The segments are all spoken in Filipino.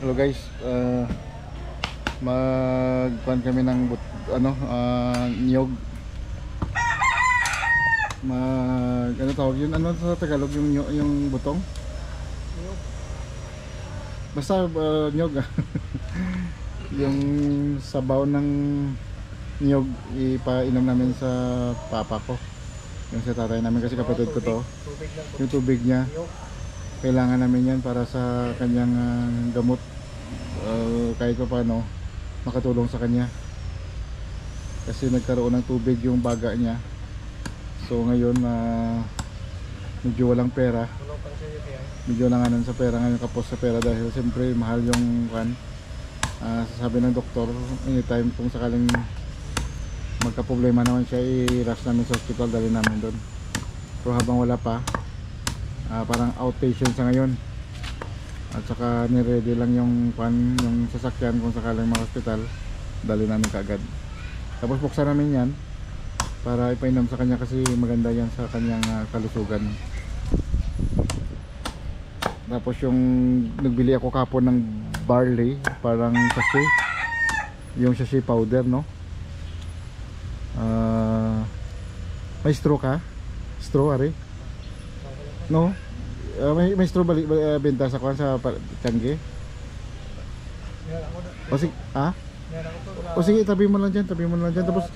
Hello guys, uh, magkuhan kami ng but, ano, uh, niyog. Mag ano tawag yun? Ano sa Tagalog yung yung butong? Basta uh, niyog. yung sabaw ng niyog ipainom namin sa papa ko. Yung sa tatay namin kasi kapatid ko to. Yung tubig niya kailangan namin yan para sa kanyang ah, gamot uh, kahit pa paano makatulong sa kanya. Kasi nagkaroon ng tubig yung baga niya. So ngayon ah, medyo walang pera. Medyo nanganan sa pera ngayon kapos sa pera dahil siyempre mahal yung kan Ah, sabi ng doktor anytime kung sakaling magka-problema naman siya i-rush namin sa hospital dali namin doon. Pero habang wala pa ah, parang outpatient sa ngayon at saka niready lang yung pan yung sasakyan kung sakaling mga hospital dali namin kaagad tapos buksan namin yan para ipainom sa kanya kasi maganda yan sa kanyang ah, kalusugan tapos yung nagbili ako kapon ng barley parang sachet yung sachet powder no Ah, may straw ka? straw ari? no? Ah, may, may straw bali, bali- ah, benta sa kwan sa Tiangge? O sige, ah? To. o sige tabi mo lang dyan tabi mo lang dyan tapos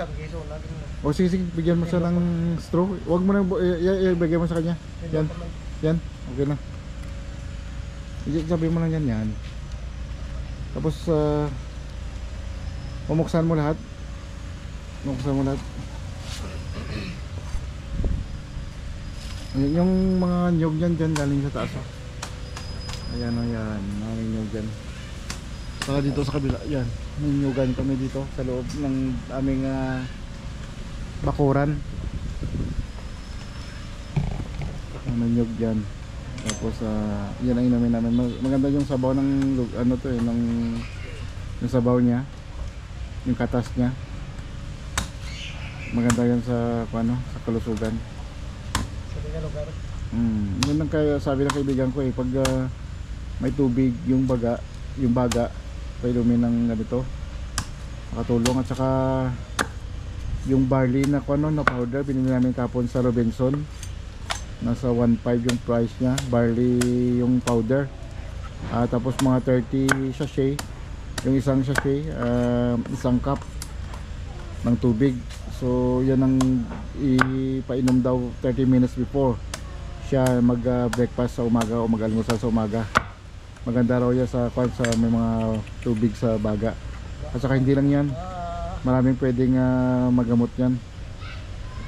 o sige sige bigyan mo siya ng straw wag mo na i- i- ibigay mo sa kanya yan Yan, okay na. Sabi mo lang yan yan. Tapos, uh, pumuksan mo lahat. Pumuksan mo lahat. Yung mga nyog yan dyan galing sa taas. Oh. Ayan o yan, mga nyog dyan. Saka dito sa kabila, yan. May nyugan kami dito sa loob ng aming ah, bakuran. Ano nyog dyan. Tapos ah, yan ang inamin namin. Mag- Maganda yung sabaw ng ano to eh, ng yung sabaw niya. Yung katas niya. Maganda yan sa ano, sa kalusugan. Mga lugar. Mm, yun ang kaya sabi ng kaibigan ko eh, pag ah, may tubig yung baga, yung baga, pailumin ng ganito. Makatulong at saka yung barley na kung ano na powder binili namin kapon sa Robinson nasa 1.5 yung price niya barley yung powder Ah, tapos mga 30 sachet yung isang sachet ah, isang cup ng tubig. So yan ang ipainom daw 30 minutes before siya mag ah, breakfast sa umaga o mag-almusal sa umaga. Maganda raw yan sa, sa may mga tubig sa baga. At saka hindi lang yan. Maraming pwedeng ah, magamot yan.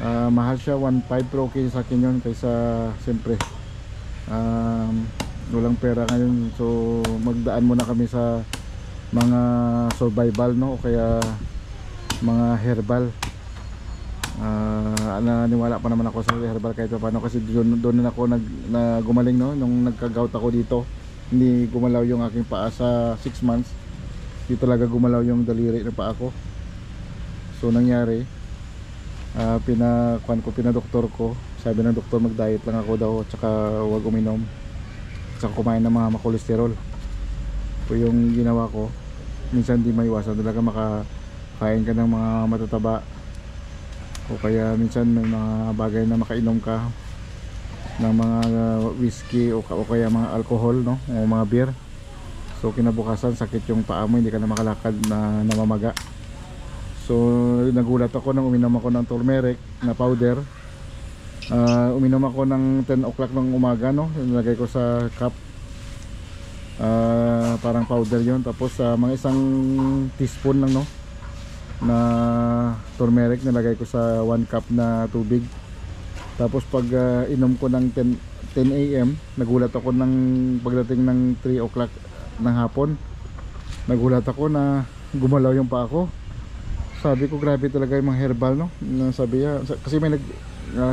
Ah, mahal siya 1.5 pero okay sa akin yun kaysa siyempre um, walang pera ngayon. So magdaan muna kami sa mga survival no? Kaya mga herbal. Ah, naniwala pa naman ako sa herbal kahit pa paano kasi doon, doon na ako nag, na gumaling no? Nung nagka-gout ako dito hindi gumalaw yung aking paa sa 6 months. Hindi talaga gumalaw yung daliri na paa ko. So nangyari uh, pinakuan ko pinadoktor ko. Sabi ng doktor mag diet lang ako daw at saka huwag uminom. At saka kumain ng mga makolesterol. So yung ginawa ko minsan di maiwasan talaga makakain ka ng mga matataba o kaya minsan may mga bagay na makainom ka ng mga uh, whiskey o, ka- o kaya mga alcohol no o mga beer so kinabukasan sakit yung paa mo hindi ka na makalakad na namamaga So nagulat ako nang uminom ako ng turmeric na powder. Ah, uminom ako ng 10 o'clock ng umaga no. Nilagay ko sa cup. Ah, parang powder 'yon tapos ah, mga isang teaspoon lang no na turmeric nilagay ko sa 1 cup na tubig. Tapos pag ah, inom ko ng 10 10 AM, nagulat ako ng pagdating ng 3 o'clock ng hapon. Nagulat ako na gumalaw yung paa ko sabi ko grabe talaga yung mga herbal no sabi niya kasi may nag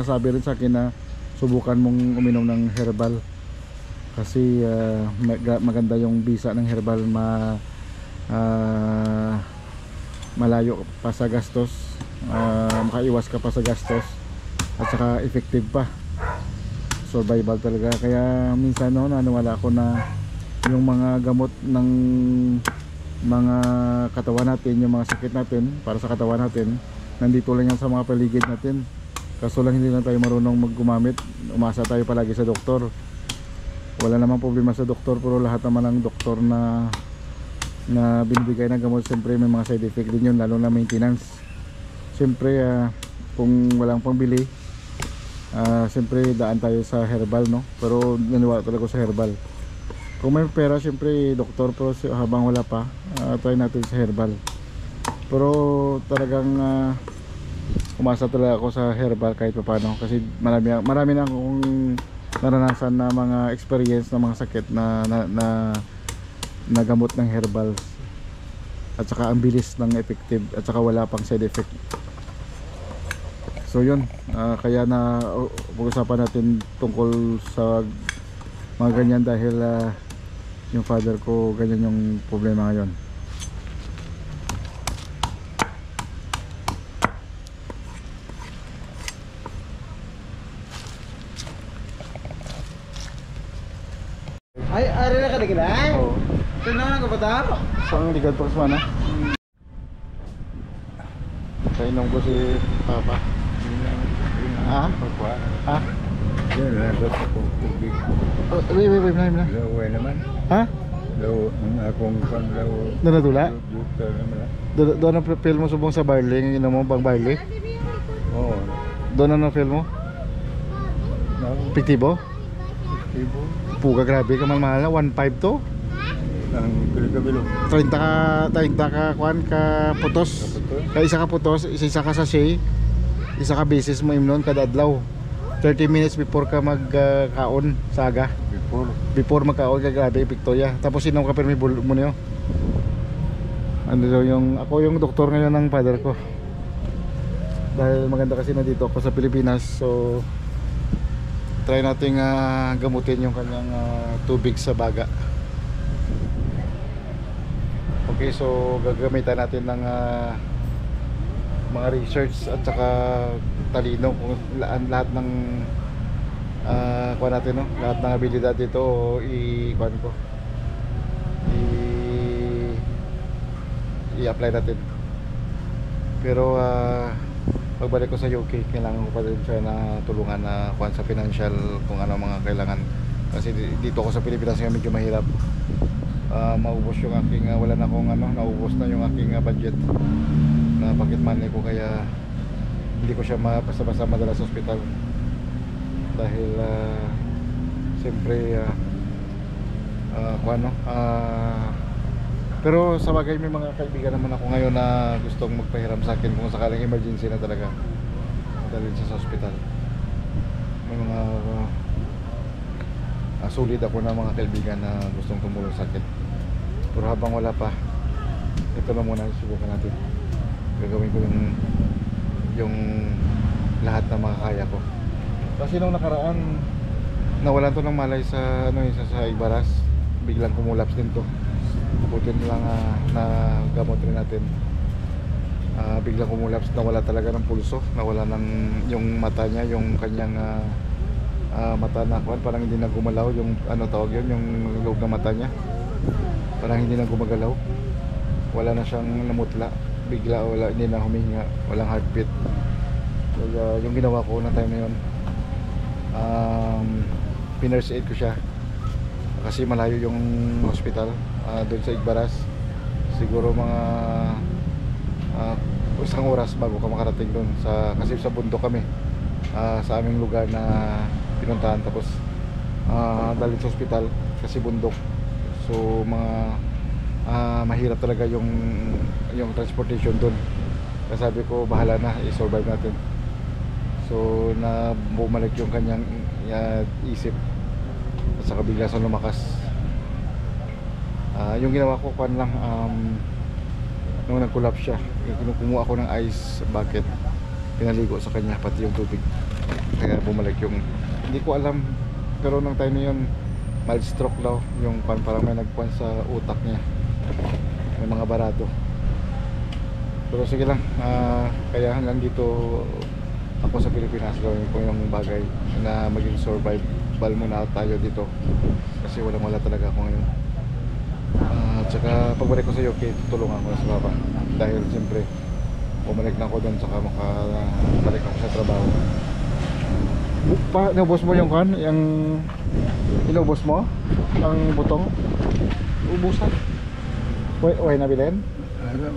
sabi rin sa akin na subukan mong uminom ng herbal kasi ah, mag- maganda yung bisa ng herbal ma ah, malayo pa sa gastos ah, makaiwas ka pa sa gastos at saka effective pa survival talaga kaya minsan no naniwala ako na yung mga gamot ng mga katawan natin, yung mga sakit natin para sa katawan natin, nandito lang yan sa mga paligid natin. Kaso lang hindi lang tayo marunong maggumamit. Umasa tayo palagi sa doktor. Wala namang problema sa doktor pero lahat naman ng doktor na na binibigay ng gamot siyempre may mga side effect din yun lalo na maintenance. Siyempre ah, kung walang pangbili ah siyempre daan tayo sa herbal no? Pero naniwala talaga sa herbal. Kung may pera siyempre doktor pero habang wala pa ah, try natin sa herbal. Pero talagang ah, umasa talaga ako sa herbal kahit paano kasi marami, marami na akong naranasan na mga experience na mga sakit na na, na, na gamot ng herbal. At saka ang bilis ng effective at saka wala pang side effect. So yun. Ah, kaya na uh, pag-usapan natin tungkol sa mga ganyan dahil ah, yung father ko ganyan yung problema ngayon Ay, ari na ka na gila? Oo. Ito tao? Saan ligad pa mana? Kainom ko si Papa. Ha? Ha? Yan na, dapat akong tubig. Oh, wait, wait, wait, wait. Laway naman. Ha? Law, ang akong panlaw. Doon na tula? Yuta naman. ah. Doon na feel mo subong sa barley, yung inom mo bang barley? Oo. Doon na na feel mo? Piktibo? ibo. Puga grabe ka man mahal na 1.5 to. Ang pilikabilo. 30 ka 30 ka kuan ka putos. Ka isa ka putos, isa isa ka sachet. Isa ka basis mo imnon kada adlaw. 30 minutes before ka magkaon sa aga. Before. Before magkaon ka grabe Victoria. Tapos inom ka pero may bulog mo niyo. Ano daw yung ako yung doktor ngayon ng father ko. Dahil maganda kasi na dito ako sa Pilipinas so try nating ah, gamutin yung kanyang ah, tubig sa baga. Okay, so gagamitan natin ng ah, mga research at saka talino kung laan lahat ng ah kuha natin no, lahat ng abilidad dito i kuhan ko. I-apply natin. Pero ah pagbalik ko sa UK, kailangan ko pa rin siya na tulungan na kuhan sa financial kung ano mga kailangan. Kasi di- dito ako sa Pilipinas medyo mahirap. Ah, maubos yung aking ah, wala na akong ano, naubos na yung aking ah, budget. Na pocket money ko kaya hindi ko siya basta-basta madala sa ospital. Dahil ah, siyempre ah ah, kung ano ah, pero sa bagay may mga kaibigan naman ako ngayon na gustong magpahiram sa akin kung sakaling emergency na talaga. Dalhin sa ospital. May mga ah, solid ako na mga kaibigan na gustong tumulong sa akin pero habang wala pa ito na muna subukan natin. Gagawin ko yung yung lahat na makakaya ko. Kasi nung nakaraan nawalan to ng malay sa ano isa sa Ibaras. Biglang kumulaps din to. Buti na lang ah, na gamot rin natin. Ah, biglang kumulaps. Nawala talaga ng pulso. Nawala ng yung mata niya yung kanyang ah, ah, mata na parang hindi na gumalaw. Yung ano tawag yun? Yung loob ng mata niya parang hindi na gumagalaw. Wala na siyang namutla. Bigla wala hindi na huminga walang heartbeat. Kaya yung ginawa ko na time na yun um, pinurse aid ko siya. Kasi malayo yung hospital ah, doon sa Igbaras. Siguro mga ah, isang oras bago ka makarating doon sa kasi sa bundok kami ah, sa aming lugar na pinuntahan. Tapos ah, dalhin sa hospital kasi bundok so mga ah, mahirap talaga yung yung transportation doon kaya sabi ko bahala na i-survive natin. So na bumalik yung kanyang ah, isip. At saka bigla sa lumakas. Ah, yung ginawa ko kan lang um, nung nag-collapse siya yung kumuha ako ng ice bucket pinaligo sa kanya pati yung tubig. Kaya bumalik yung hindi ko alam pero nung time na yun mild stroke daw yung pan parang may nagpan sa utak niya may mga barato pero sige lang ah, kaya hanggang dito ako sa Pilipinas gawin ko yung bagay na maging survival muna tayo dito kasi walang wala talaga ako ngayon Tsaka pagbalik ko sa UK, tutulungan ko sa papa. Dahil siyempre, bumalik na ako doon tsaka makabalik ako sa trabaho. Pa, inubos mo yung kan? Yung inubos mo? Ang butong? Ubusan? Uy, uy nabilin? Alam.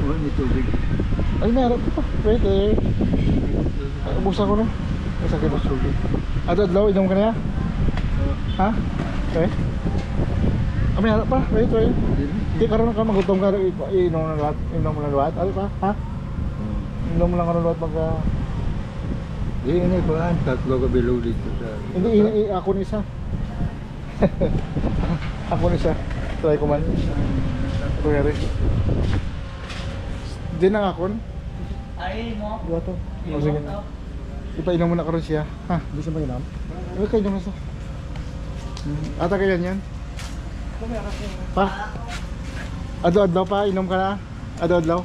Wala ni tubig. Ay, meron pa. Wait eh. Ubusan ko na. Masakit ba? Ato, adlaw, inom ka na ya? Ha? Eh? Ah, may harap pa. Wait, wait. Hindi karoon ka magutom ka. Inom mo na lahat. Inom mo na lahat. Ano pa? Ha? Inom mo lang ka na lahat pagka... Di ini pa tatlo ka below dito sa. Hindi, ako ni isa. ako ni isa. Try ko man. Kuya. Di na akon. Ay mo. Diba to? O sige na. Ipainom mo na karon siya. Ha? Hindi siya mainom? Ay, kayo naman sa. Hmm. Ata kayo yan yan? Pa? Adlaw-adlaw pa? Inom ka na? Adlaw-adlaw?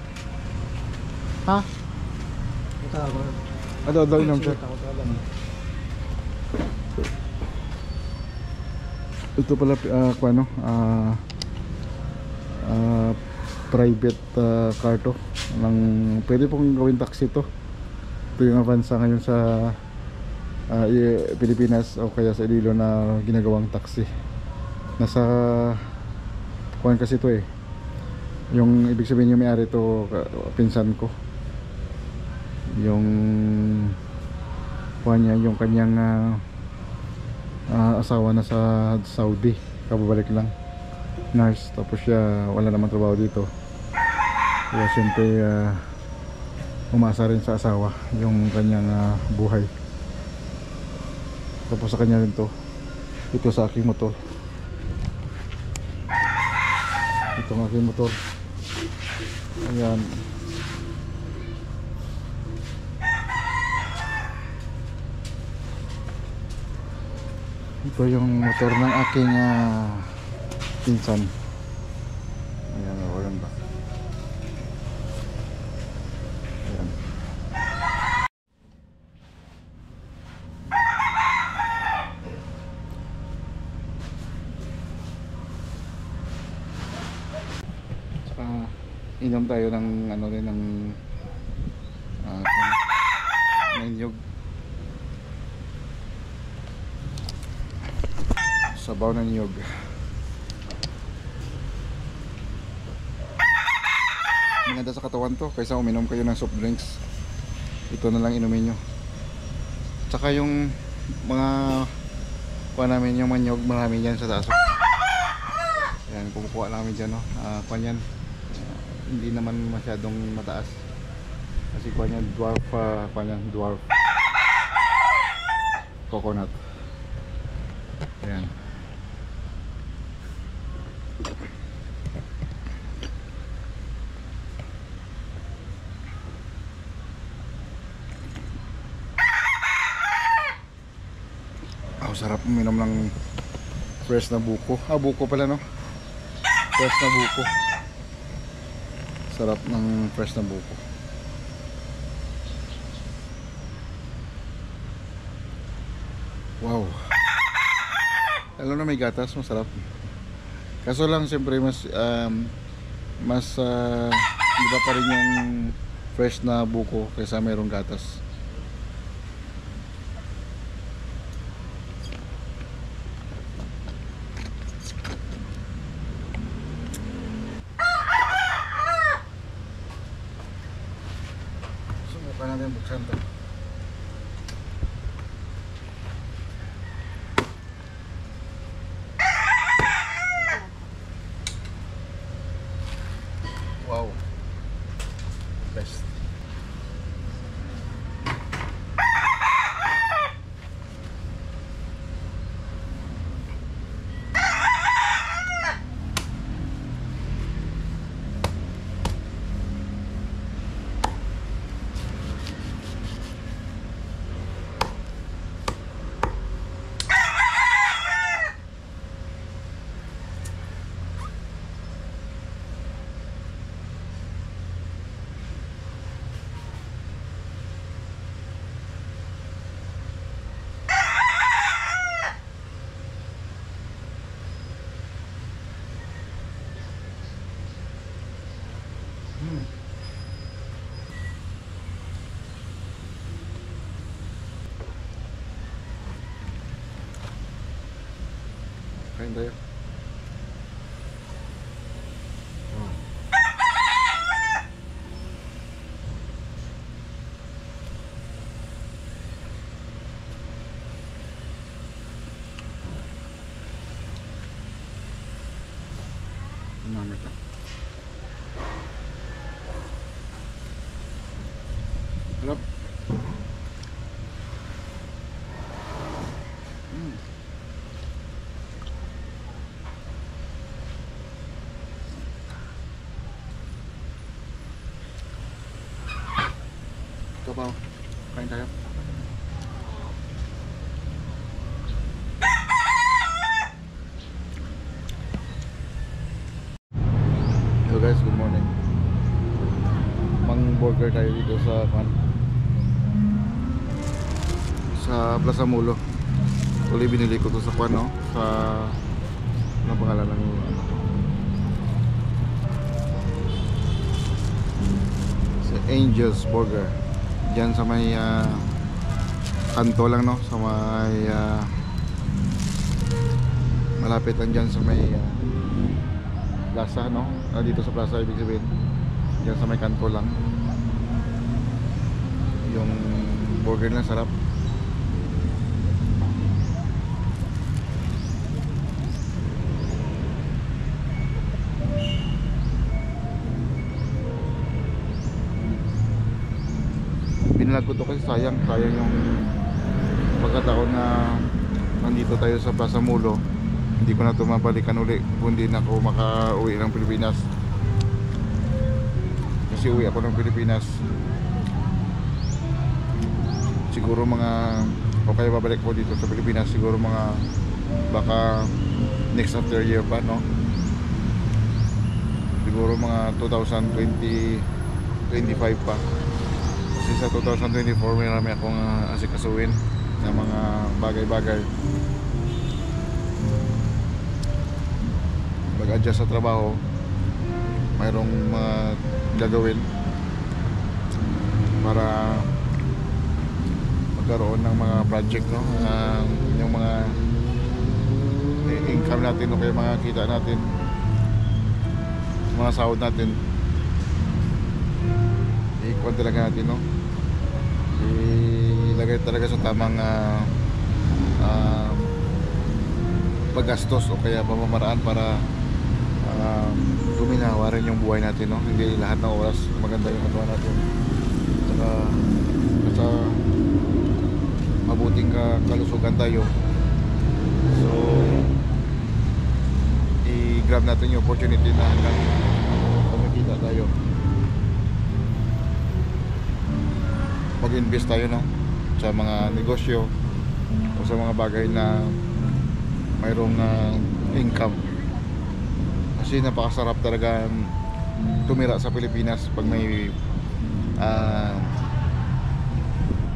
Ha? Adlaw-adlaw inom siya. Ito pala, kung ano, ah, ah, private ah, car to. Ng, pwede pong gawin taxi to. Ito yung avansa ngayon sa i- Pilipinas o kaya sa Iloilo na ginagawang taxi. Nasa kuhan kasi to eh. Yung ibig sabihin yung may-ari to pinsan ko. Yung kuhan niya yung kanyang ah, ah, asawa na sa Saudi. Kababalik lang. Nurse tapos siya wala naman trabaho dito. Kaya siyempre ah, umasa rin sa asawa yung kanyang ah, buhay. Tapos sa kanya rin to. Ito sa aking motor. Ito ang aking motor. Ayan. Ito yung motor ng aking ah, pinsan. Ayan, walang ba? Ayan. Tsaka inom tayo ng ano rin ng uh, ng niyog. Sabaw ng niyog. Maganda sa katawan to kaysa uminom kayo ng soft drinks. Ito na lang inumin nyo. Tsaka yung mga kuha namin yung manyog marami yan sa taas. Ayan, kumukuha namin dyan, no? Uh, kuha yan. Ah, hindi naman masyadong mataas. Kasi kuha yan, dwarf, uh, kuha yan, dwarf. Coconut. Ayan. Oh, sarap uminom ng fresh na buko. Ah, buko pala no? Fresh na buko. Sarap ng fresh na buko. Wow. Alam na may gatas, masarap. Kaso lang siyempre mas um, mas uh, iba pa rin yung fresh na buko kaysa mayroong gatas. Burger tayo dito sa kan sa Plaza Mulo. Uli binili ko to sa kwan no, sa ano pangalan ng ano? Sa Angels Burger. Diyan sa may ah, kanto lang no, sa may ah, malapit lang diyan sa may ah, plaza no dito sa plaza ibig sabihin dyan sa may kanto lang yung burger na sarap. Binalag ko to kasi sayang sayang yung pagkataon na nandito tayo sa Plaza Mulo. Hindi ko na ito mabalikan uli kung hindi na ako makauwi ng Pilipinas. Kasi uwi ako ng Pilipinas siguro mga o kaya babalik ko dito sa Pilipinas siguro mga baka next after year pa no? Siguro mga 2020 25 pa. Kasi sa 2024 marami akong uh, asikasuin na mga bagay-bagay. Mag-adjust sa trabaho mayroong mga gagawin para magkaroon ng mga project no? Ah, yung mga income natin o kaya mga kita natin. Mga sahod natin. Ikuan talaga natin no? Ilagay talaga sa tamang ah, ah, paggastos o kaya pamamaraan para uh, rin yung buhay natin no? Hindi lahat ng oras maganda yung katawan natin. Saka sa mabuting ka, kalusugan tayo. So i-grab natin yung opportunity na hanggang kumikita tayo. Mag-invest tayo no sa mga negosyo o sa mga bagay na mayroong ah, income. Kasi napakasarap talaga tumira sa Pilipinas pag may ah,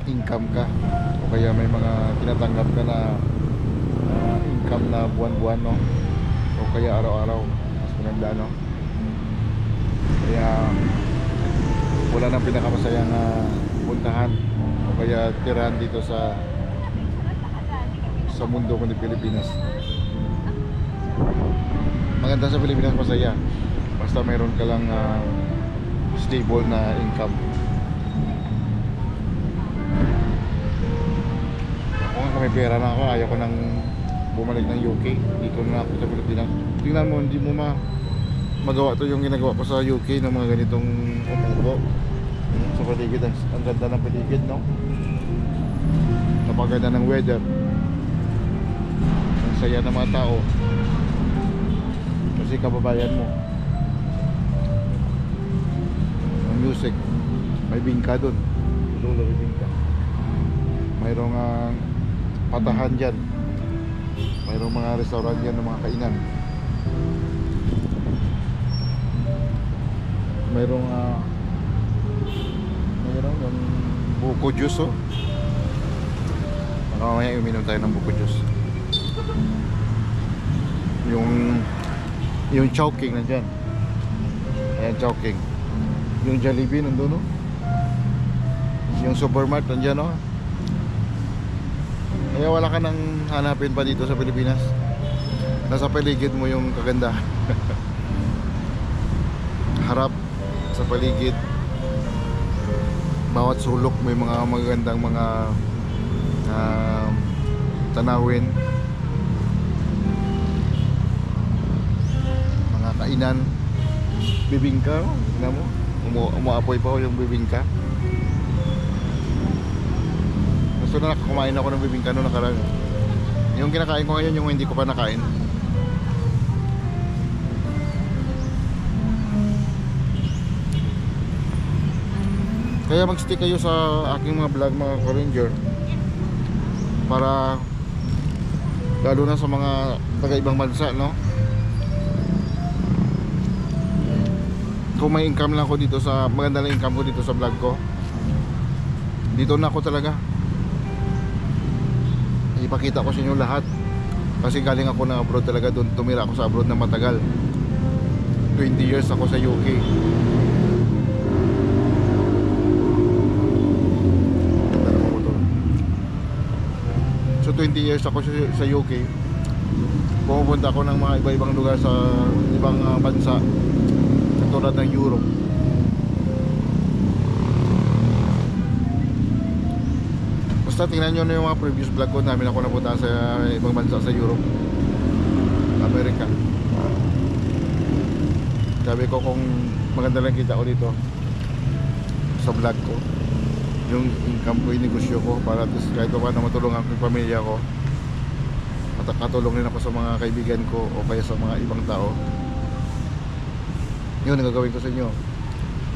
income ka kaya may mga tinatanggap ka na ah, income na buwan-buwan no? O kaya araw-araw mas maganda no? Kaya wala nang pinakamasayang ah, puntahan o kaya tirahan dito sa sa mundo kundi Pilipinas. Maganda sa Pilipinas masaya. Basta mayroon ka lang ah, stable na income kung may pera na ako. Ayaw ko nang bumalik ng UK dito na ako sa Pilipinas. Tingnan mo hindi mo ma magawa to yung ginagawa ko sa UK ng mga ganitong upo sa paligid ang, ang ganda ng paligid no? Napaganda ng weather. Ang saya ng mga tao. Kasi kababayan mo. Ang music. May bingka dun. Dulo may bingka. Mayroong ah, patahan dyan. Mayroong mga restaurant dyan ng mga kainan. Mayroong ah, mayroong yung buko juice oh. Baka mamaya uminom tayo ng buko juice. Yung yung chowking nandyan. Ayan chowking Yung Jollibee nandun no? Yung supermart nandiyan no? Kaya wala ka nang hanapin pa dito sa Pilipinas. Nasa paligid mo yung kagandahan. Harap sa paligid. Bawat sulok may mga magagandang mga um, tanawin. Mga kainan. Bibingka oh. tingnan mo. Umu umuapoy pa oh yung bibingka gusto na kumain ako ng bibingka noong nakaraan. Yung kinakain ko ngayon yung hindi ko pa nakain. Kaya mag-stick kayo sa aking mga vlog mga ka-ranger. Para lalo na sa mga taga ibang bansa no? Kung may income lang ako dito sa maganda lang income ko dito sa vlog ko. Dito na ako talaga ipakita ko sa inyo lahat. Kasi galing ako ng abroad talaga doon tumira ako sa abroad na matagal. 20 years ako sa UK. So 20 years ako sa, sa UK Pumupunta ako ng mga iba-ibang lugar sa ibang ah, bansa. Katulad ng Europe Basta tingnan nyo na yung mga previous vlog ko namin ako napunta sa ibang bansa sa Europe. America Sabi ko kung maganda lang kita ko dito Sa vlog ko Yung income ko, yung negosyo ko Para at kahit pa paano matulungan ko yung pamilya ko At katulong rin ako sa mga kaibigan ko O kaya sa mga ibang tao. Yun ang gagawin ko sa inyo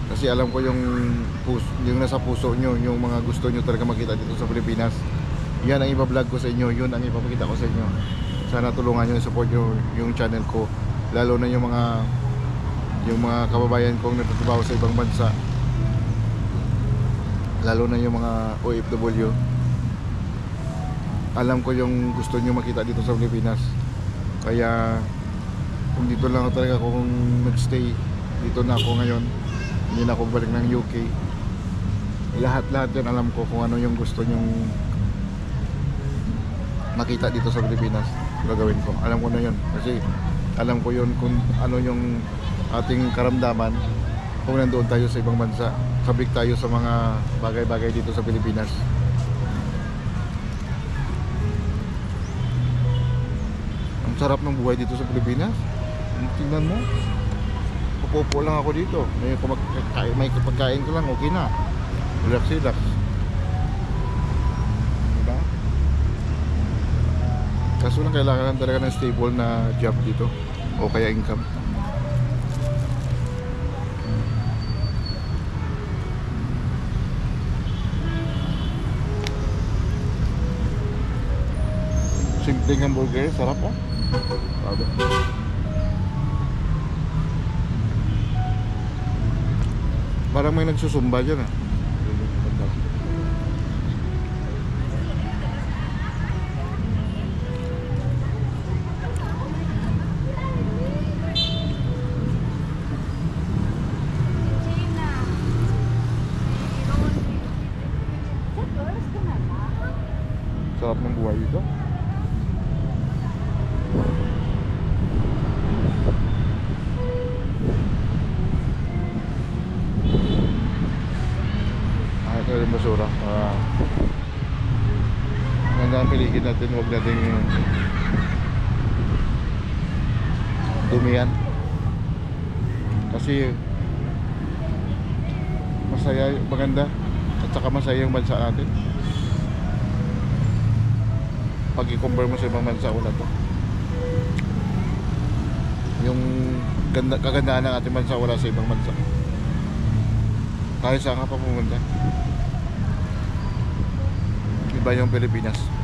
kasi alam ko yung puso, yung nasa puso nyo, yung mga gusto nyo talaga makita dito sa Pilipinas. Yan ang iba-vlog ko sa inyo, yun ang ipapakita ko sa inyo. Sana tulungan nyo, support nyo yung channel ko. Lalo na yung mga yung mga kababayan kong nagtatrabaho sa ibang bansa. Lalo na yung mga OFW. Alam ko yung gusto nyo makita dito sa Pilipinas. Kaya kung dito lang ako talaga kung nagstay dito na ako ngayon hindi na ako balik ng UK lahat-lahat yun alam ko kung ano yung gusto nyong makita dito sa Pilipinas gagawin ko. Alam ko na yun. Kasi alam ko yun kung ano yung ating karamdaman kung nandoon tayo sa ibang bansa. Sabik tayo sa mga bagay-bagay dito sa Pilipinas. Ang sarap ng buhay dito sa Pilipinas. Tingnan mo Pupupo lang ako dito. May kumakain, may pagkain ko lang, okay na. Relax, relax. Diba? Kaso lang kailangan talaga ng stable na job dito. O kaya income. Simpleng hamburger, sarap oh. Sabi. Parang may nagsusumba dyan ah. Sarap ng buhay dito. Kahit na rin basura. Uh, maganda ang natin dumihan. Kasi masaya, maganda at saka masaya yung bansa natin. Pag i-compare mo sa ibang bansa, wala to. Yung ganda, kagandahan ng ating bansa wala sa ibang bansa. Kahit saan ka pa pumunta. Iba yung Pilipinas.